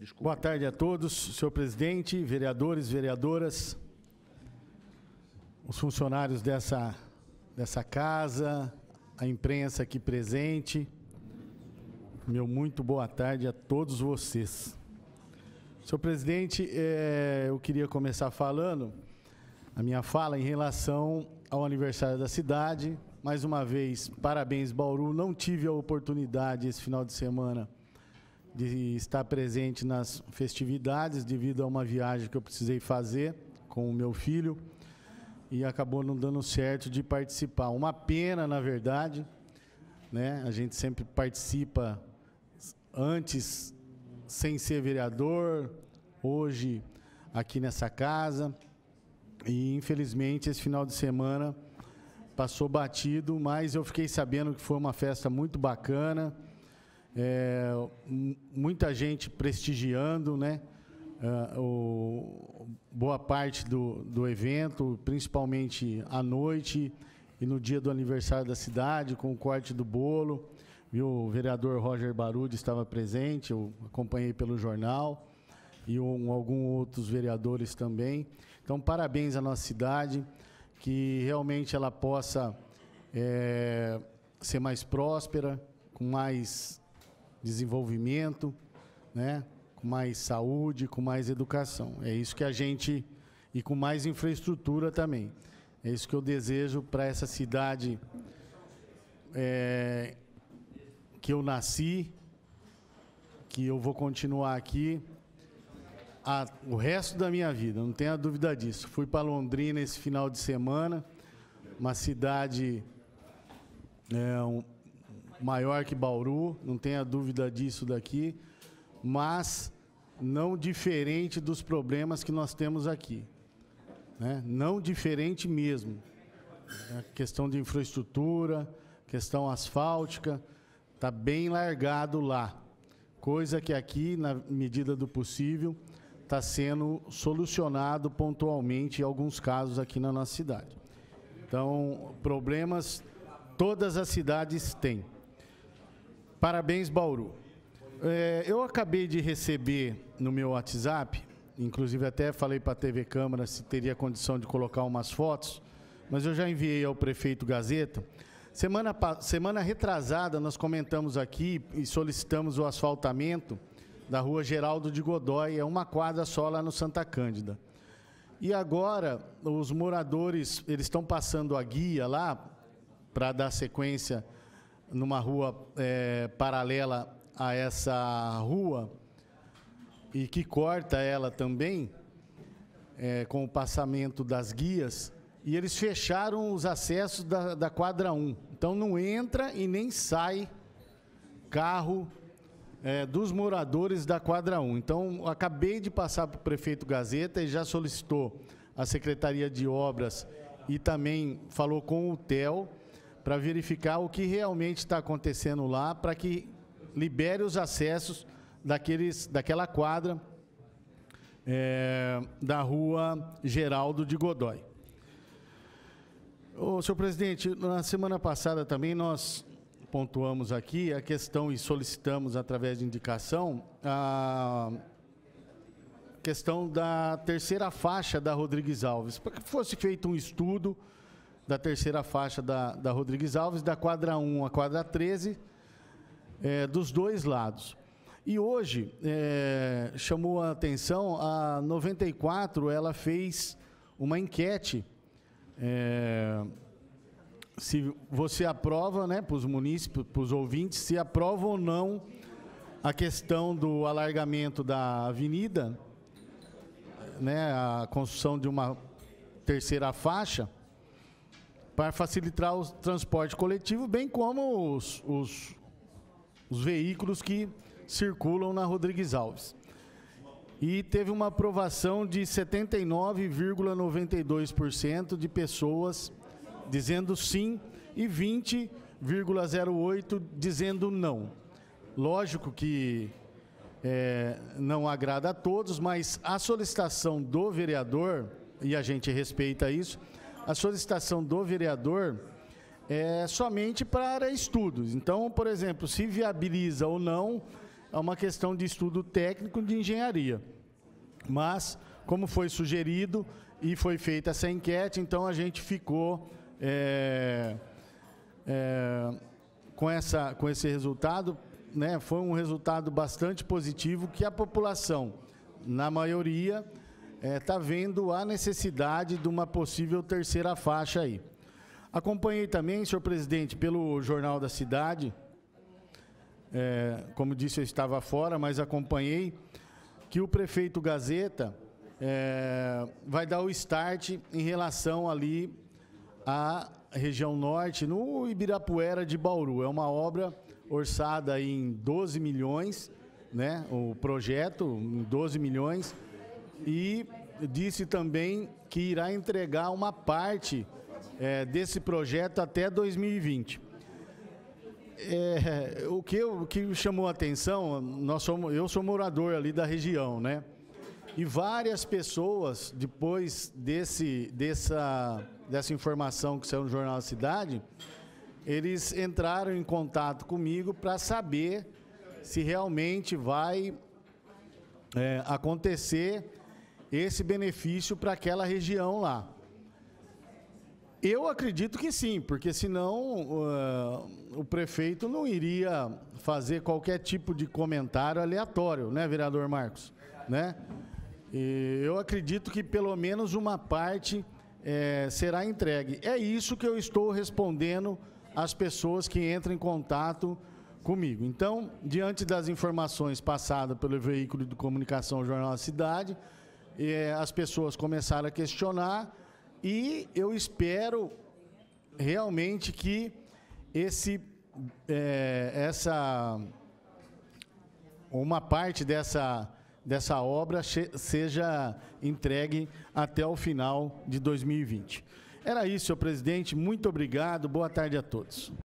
Desculpa. Boa tarde a todos, senhor presidente, vereadores, vereadoras, os funcionários dessa, dessa casa, a imprensa aqui presente. Meu muito boa tarde a todos vocês. Senhor presidente, eh, eu queria começar falando a minha fala em relação ao aniversário da cidade. Mais uma vez, parabéns, Bauru. Não tive a oportunidade esse final de semana de estar presente nas festividades devido a uma viagem que eu precisei fazer com o meu filho e acabou não dando certo de participar. Uma pena, na verdade, né? A gente sempre participa antes sem ser vereador, hoje aqui nessa casa. E infelizmente esse final de semana passou batido, mas eu fiquei sabendo que foi uma festa muito bacana é, muita gente prestigiando, né? É, o, boa parte do, do evento, principalmente à noite e no dia do aniversário da cidade, com o corte do bolo. Viu, o vereador Roger Barudi estava presente, eu acompanhei pelo jornal, e um, alguns outros vereadores também. Então, parabéns à nossa cidade, que realmente ela possa é, ser mais próspera, com mais desenvolvimento, né? com mais saúde, com mais educação. É isso que a gente. e com mais infraestrutura também. É isso que eu desejo para essa cidade é, que eu nasci, que eu vou continuar aqui a, o resto da minha vida, não tenha dúvida disso. Fui para Londrina esse final de semana, uma cidade é, um, maior que Bauru, não tenha dúvida disso daqui, mas não diferente dos problemas que nós temos aqui. Né? Não diferente mesmo. A questão de infraestrutura, questão asfáltica, está bem largado lá. Coisa que aqui, na medida do possível, está sendo solucionado pontualmente em alguns casos aqui na nossa cidade. Então, problemas todas as cidades têm. Parabéns, Bauru. É, eu acabei de receber no meu WhatsApp, inclusive até falei para a TV Câmara se teria condição de colocar umas fotos, mas eu já enviei ao prefeito Gazeta. Semana, semana retrasada, nós comentamos aqui e solicitamos o asfaltamento da rua Geraldo de Godói, é uma quadra só lá no Santa Cândida. E agora, os moradores, eles estão passando a guia lá para dar sequência numa rua é, paralela a essa rua e que corta ela também, é, com o passamento das guias, e eles fecharam os acessos da, da quadra 1. Então não entra e nem sai carro é, dos moradores da quadra 1. Então, acabei de passar para o prefeito Gazeta e já solicitou a Secretaria de Obras e também falou com o TEL para verificar o que realmente está acontecendo lá, para que libere os acessos daqueles, daquela quadra é, da rua Geraldo de Godói. Ô, senhor presidente, na semana passada também nós pontuamos aqui a questão e solicitamos através de indicação a questão da terceira faixa da Rodrigues Alves, para que fosse feito um estudo da terceira faixa da, da Rodrigues Alves, da quadra 1 à quadra 13, é, dos dois lados. E hoje é, chamou a atenção, a 94 ela fez uma enquete. É, se você aprova, né, para os munícipes, para os ouvintes, se aprova ou não a questão do alargamento da avenida, né, a construção de uma terceira faixa para facilitar o transporte coletivo, bem como os, os, os veículos que circulam na Rodrigues Alves. E teve uma aprovação de 79,92% de pessoas dizendo sim e 20,08% dizendo não. Lógico que é, não agrada a todos, mas a solicitação do vereador, e a gente respeita isso, a solicitação do vereador é somente para estudos. Então, por exemplo, se viabiliza ou não é uma questão de estudo técnico de engenharia. Mas, como foi sugerido e foi feita essa enquete, então a gente ficou é, é, com, essa, com esse resultado. Né, foi um resultado bastante positivo que a população, na maioria, está é, vendo a necessidade de uma possível terceira faixa aí. Acompanhei também, senhor presidente, pelo Jornal da Cidade, é, como disse, eu estava fora, mas acompanhei que o prefeito Gazeta é, vai dar o start em relação ali à região norte, no Ibirapuera de Bauru. É uma obra orçada em 12 milhões, né? O projeto em 12 milhões e disse também que irá entregar uma parte é, desse projeto até 2020. É, o, que, o que chamou a atenção, nós somos, eu sou morador ali da região, né? E várias pessoas, depois desse, dessa, dessa informação que saiu no Jornal da Cidade, eles entraram em contato comigo para saber se realmente vai é, acontecer esse benefício para aquela região lá. Eu acredito que sim, porque senão uh, o prefeito não iria fazer qualquer tipo de comentário aleatório, né, vereador Marcos? Né? E eu acredito que pelo menos uma parte é, será entregue. É isso que eu estou respondendo às pessoas que entram em contato comigo. Então, diante das informações passadas pelo veículo de comunicação Jornal da Cidade, é, as pessoas começaram a questionar e eu espero realmente que esse, é, essa, uma parte dessa, dessa obra seja entregue até o final de 2020. Era isso, senhor presidente. Muito obrigado. Boa tarde a todos.